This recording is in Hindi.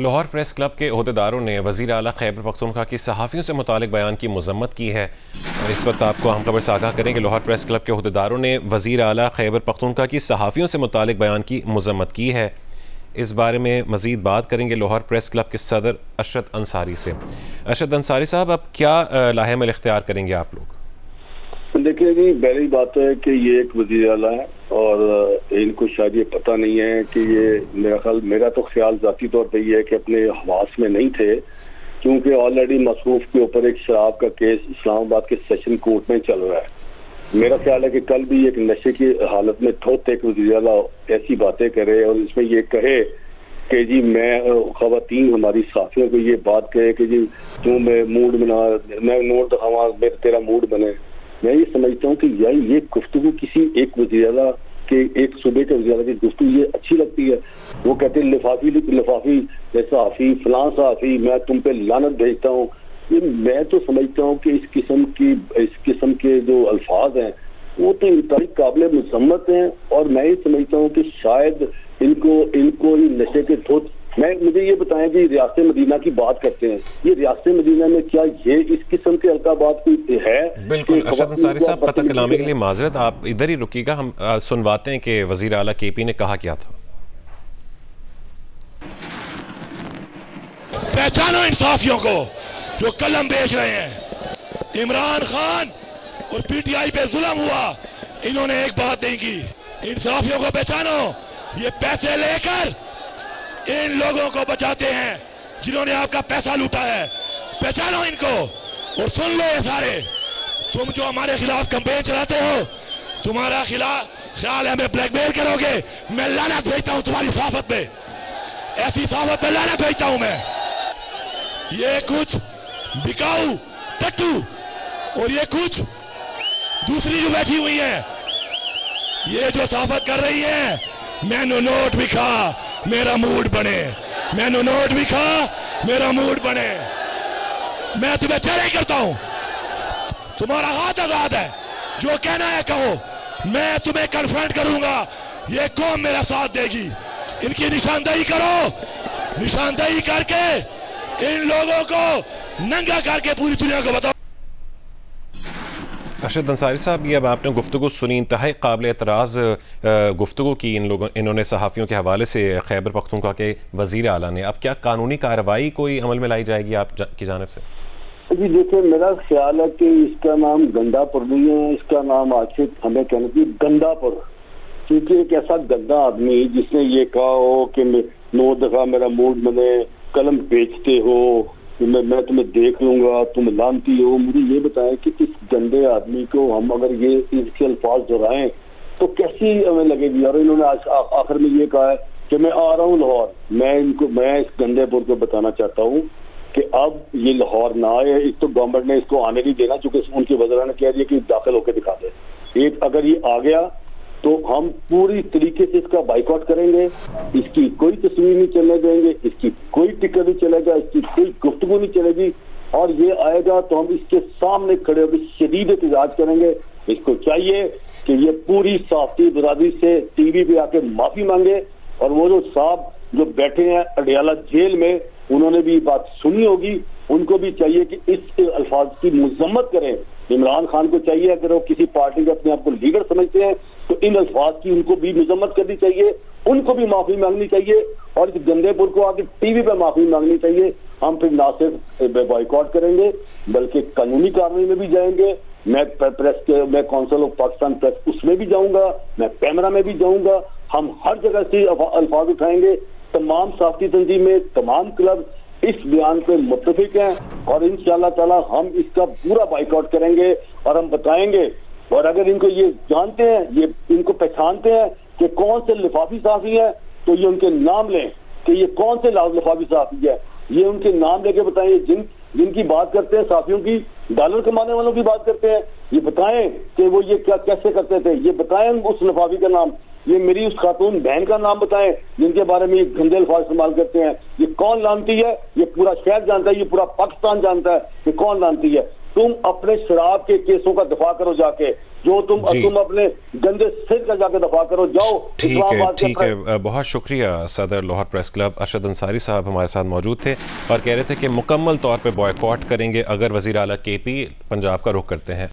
लाहौर प्रेस क्लब के अहदेदारों ने वजी अला खैबर पख्तूनखा की सहाफ़ियों से मुतल बयान की मजम्मत की है। इस वक्त आपको हम खबर से आगाह कि लाहौर प्रेस क्लब के अहदेदारों ने वजी अला खैबर पख्तूनखा की सहाफ़ियों से मुतल बयान की मजम्मत की है। इस बारे में मज़ीद बात करेंगे लाहौर प्रेस क्लब के सदर अरशद अंसारी से। अरशद अंसारी साहब, अब क्या लाहमल इख्तियार करेंगे आप लोग? देखिए जी, पहली बात है कि ये एक वजी अला है। और इनको शायद ये पता नहीं है कि ये मेरा ख्याल, मेरा तो ख्याल जाती तौर पर ये है कि अपने हवास में नहीं थे, क्योंकि ऑलरेडी मसरूफ के ऊपर एक शराब का केस इस्लामाबाद के सेशन कोर्ट में चल रहा है। मेरा ख्याल है कि कल भी एक नशे की हालत में ठोत एक वजी अला ऐसी बातें करे और इसमें ये कहे कि जी मैं खातन हमारी साथियों को ये बात कहे कि जी तू मैं मूड बना, मैं नोट दिखावा मेरा तेरा मूड बने। मैं ये समझता हूँ कि यार ये गुफ्तु किसी एक वजीरा के एक सूबे के वजीरा की गुफ्तु ये अच्छी लगती है। वो कहते हैं, लिफाफी लिफाफी साफ़ी फलां साफ़ी मैं तुम पे लानत भेजता हूँ। ये मैं तो समझता हूँ कि इस किस्म की, इस किस्म के जो अल्फाज हैं, वो तो इंतहाई काबिल मजम्मत हैं और मैं ये समझता हूँ कि शायद इनको इनको नशे के थोत मैं मुझे ये बताएँ कि रियासत मदीना की बात करते हैं। ये रियासत मदीना में क्या ये इस किस्म के अलकाबाद कोई है? बिल्कुल अरशद अंसारी साहब पता कलामी के लिए माजरत आप इधर ही रुकिएगा हम सुनवाते हैं कि वज़ीर अला के पी ने कहा क्या था। पहचानो इंसाफियों को जो कलम बेच रहे हैं। इमरान खान और पीटीआई पे जुलम हुआ इन्होंने एक बात नहीं की। इंसाफियों को पहचानो ये पैसे लेकर इन लोगों को बचाते हैं, जिन्होंने आपका पैसा लूटा है। पहचानो इनको और सुन लो ये सारे। तुम जो हमारे खिलाफ कंपेन चलाते हो, तुम्हारा खिलाफ ख्याल है मैं ब्लैकमेल करोगे। मैं लाना भेजता हूँ तुम्हारी साफत पे। ऐसी साफत पे लाना भेजता हूँ मैं। ये कुछ बिकाऊ, टट्टू और ये कुछ दूसरी जो बैठी हुई है, ये जो साफत कर रही है, मैंने नोट भी मेरा मूड बने। मैंने नोट भी खा मेरा मूड बने। मैं तुम्हें चैलेंज करता हूँ। तुम्हारा हाथ आज़ाद है। जो कहना है कहो। मैं तुम्हें कन्फ्रंट करूँगा। ये कौन मेरा साथ देगी। इनकी निशानदेही करो। निशानदेही करके इन लोगों को नंगा करके पूरी दुनिया को बताओ। अरशद अंसारी साहब ये अब आपने गुफ्तु सुनी इंतहा काबिल एतराज़ गुफ्तु की इन लोगों इन्होंने सहाफ़ियों के हवाले से खैबर पख्तूनख्वा के वज़ी अला ने। अब क्या कानूनी कार्रवाई कोई अमल में लाई जाएगी आप जा, की जानब से? जी देखिए मेरा ख्याल है कि इसका नाम गंदापुर नहीं है इसका नाम आखिर हमें कहना चाहिए गंदापुर। क्योंकि एक ऐसा गंदा आदमी जिसने ये कहा हो कि नौ दफ़ा मेरा मूड बने कलम बेचते हो मैं मैं तुम्हें देख लूँगा, तुम लानती हो। मुझे ये बताएँ कि इस गंदे आदमी को हम अगर ये इसके अल्फाज दोहराएँ तो कैसी हमें लगेगी? और इन्होंने आज आखिर में ये कहा है कि मैं आ रहा हूँ लाहौर। मैं इनको, मैं इस गंदेपुर को बताना चाहता हूँ कि अब ये लाहौर ना आए। एक तो गवर्नमेंट ने इसको आने नहीं देना, चूँकि उनकी वजह ने कह दिया कि दाखिल होकर दिखा दे। एक, अगर ये आ गया तो हम पूरी तरीके से इसका बाइकआउट करेंगे। इसकी कोई तस्वीर नहीं चलने देंगे इसकी कोई टिकट नहीं चलेगा इसकी कोई गुफ्तगु नहीं चलेगी। और ये आएगा तो हम इसके सामने खड़े होकर शदीद एहतजाज करेंगे। इसको चाहिए कि ये पूरी साफती बरादरी से टीवी पे आके माफ़ी मांगे। और वो जो साहब जो बैठे हैं, अडियाला जेल में उन्होंने भी बात सुनी होगी। उनको भी चाहिए कि इस अल्फाज की मजम्मत करें। इमरान खान को चाहिए, अगर वो किसी पार्टी के अपने आप को लीडर समझते हैं तो इन अल्फाज की उनको भी मजम्मत करनी चाहिए। उनको भी माफ़ी मांगनी चाहिए और इस गंदेपुर को आके टीवी पे माफ़ी मांगनी चाहिए। हम फिर ना सिर्फ़ बॉयकॉट करेंगे, बल्कि कानूनी कार्रवाई में भी जाएँगे। मैं प्रेस के, मैं काउंसिल ऑफ़ पाकिस्तान प्रेस उसमें भी जाऊँगा, मैं कैमरा में भी जाऊँगा। हम हर जगह से अल्फाज उठाएँगे। तमाम साफी तंजीमें तमाम क्लब इस बयान पे मुतफिक हैं और इन ताला हम इसका पूरा बाइकआउट करेंगे और हम बताएँगे। और अगर इनको ये जानते हैं, ये इनको पहचानते हैं कि कौन से लिफाफी साफी है तो ये उनके नाम लें कि ये कौन से लिफाफी साफी है। ये उनके नाम लेके बताएँ, जिन, जिनकी बात करते हैं साफियों की डॉलर कमाने वालों की बात करते हैं। ये बताएँ कि वो ये क्या, कैसे करते थे? ये बताएँ उस लिफाफी का नाम। ये मेरी उस खातून बहन का नाम बताएँ जिनके बारे में ये गंदे अल्फाज इस्तेमाल करते हैं। ये कौन लानती है? ये पूरा शहर जानता है ये पूरा पाकिस्तान जानता है कि कौन लानती है। तुम अपने शराब के केसों का दफ़ा करो जाके। जो तुम तुम अपने गंदे सिर का जाके दफ़ा करो जाओ ठीक है ठीक है। बहुत शुक्रिया सदर लाहौर प्रेस क्लब। अरशद अंसारी साहब हमारे साथ मौजूद थे और कह रहे थे कि मुकम्मल तौर पर बॉयकॉट करेंगे अगर वज़ी अला के पी पंजाब का रुख करते हैं।